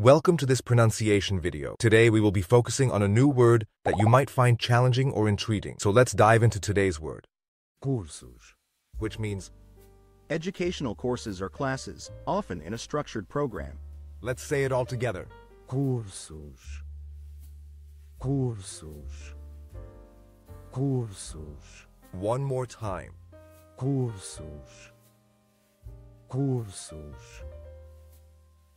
Welcome to this pronunciation video. Today we will be focusing on a new word that you might find challenging or intriguing. So let's dive into today's word, Cursos. which means, Educational courses or classes, often in a structured program. let's say it all together. Cursos. Cursos. Cursos. One more time. Cursos. Cursos.